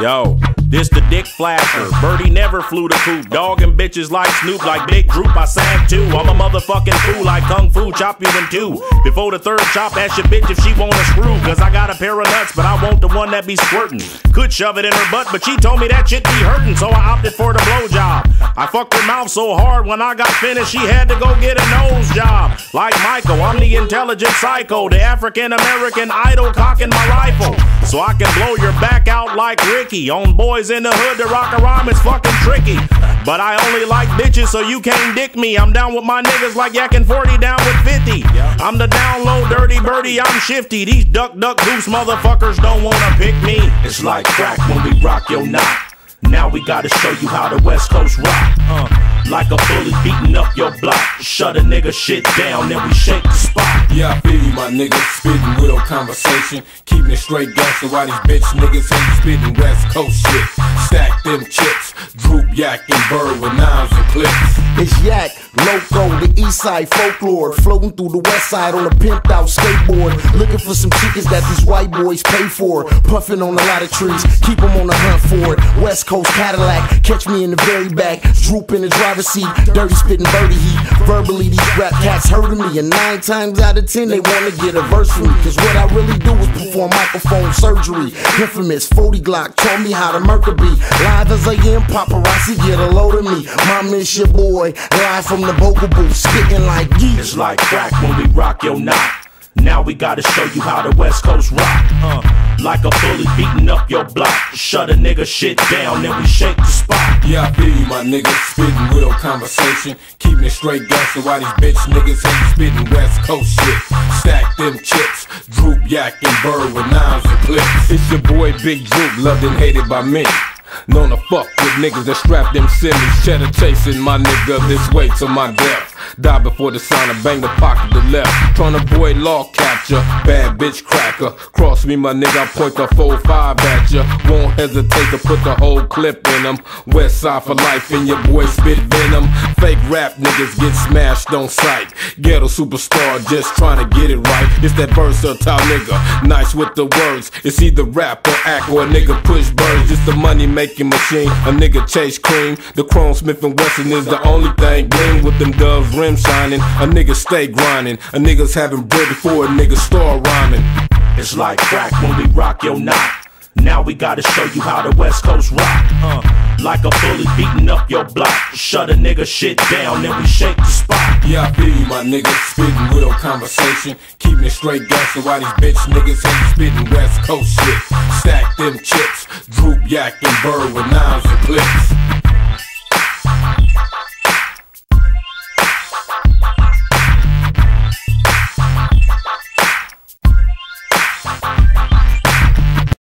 Yo, this the dick flasher. Birdie never flew the coop. Dog and bitches like Snoop, like Big Droop. I sang too. I'm a motherfucking fool like Kung Fu. Chop you in two. Before the third chop, ask your bitch if she wanna screw. Cause I got a pair of nuts, but I want the one that be squirting. Could shove it in her butt, but she told me that shit be hurting, so I opted for the blowjob. I fucked her mouth so hard when I got finished, she had to go get a nose job. Like Michael, I'm the intelligent psycho, the African American idol cocking my rifle. So I can blow your back out like Ricky. On boys in the hood, the rock a rhyme is fucking tricky. But I only like bitches, so you can't dick me. I'm down with my niggas like Yakin 40 down with 50. I'm the down low, dirty birdie, I'm shifty. These duck, duck, goose motherfuckers don't wanna pick me. It's like crack when we rock your knot. Now we gotta show you how the West Coast rock. Uh, like a bully beating up your block. Shut a nigga shit down, then we shake the spot. Yeah, I feel you, my nigga. Spitting real conversation. Keeping it straight gangster while these bitch niggas ain't spitting West Coast shit. Stack them chips. Droop Yacc and bird with nines and clips. It's Yacc, Loco, the east side folklore. Floating through the west side on a pimped out skateboard. Looking for some chickens that these white boys pay for. Puffing on a lot of trees, keep them on the hunt for it. West Coast Cadillac, catch me in the very back. Droop in the driver's seat, dirty spitting birdie heat. Verbally, these rap cats hurting me. And nine times out of ten, they wanna get a verse from me. Cause what I really do is perform microphone surgery. Infamous 40 Glock taught me how to murder be. Live as I am, paparazzi get a load of me. Mom, it's your boy, live from the vocal booth, spitting like geese. It's like crack when we rock your knot. Now we gotta show you how the West Coast rock. Uh, like a bully beating up your block. Shut a nigga shit down, then we shake the spot. Yeah, I feel you, my nigga. Spitting real conversation. Keeping it straight gangster while these bitch niggas ain't spitting West Coast shit. Stack them chips. Droop Yacc and bird with nines and clips. It's your boy Big Droop, loved and hated by many. Known to fuck with niggas that strap them semis. Cheddar chasing my nigga this way to my death. Die before the sign of bang the pocket to left. Tryna avoid law capture, bad bitch cracker. Cross me, my nigga, I point the 4-5 at ya. Won't hesitate to put the whole clip in them. West side for life, and your boy spit venom. Fake rap niggas get smashed on sight. Ghetto superstar just trying to get it right. It's that versatile nigga, nice with the words. It's either rap or act or a nigga push birds. It's the money making machine. A nigga chase cream. The Chrome Smith and Wesson is the only thing green with them doves rim shining. A nigga stay grinding. A nigga's having bread before a nigga start rhyming. It's like crack when we rock your knot. Now we gotta show you how the West Coast rock. Uh, like a bully beating up your block. Shut a nigga shit down, then we shake the spot. Yeah, I feel you, my nigga. Spitting real conversation. Keeping it straight gangster while these bitch niggas ain't spitting West Coast shit. Stack them chips. Droop Yacc and bird with nines and clips.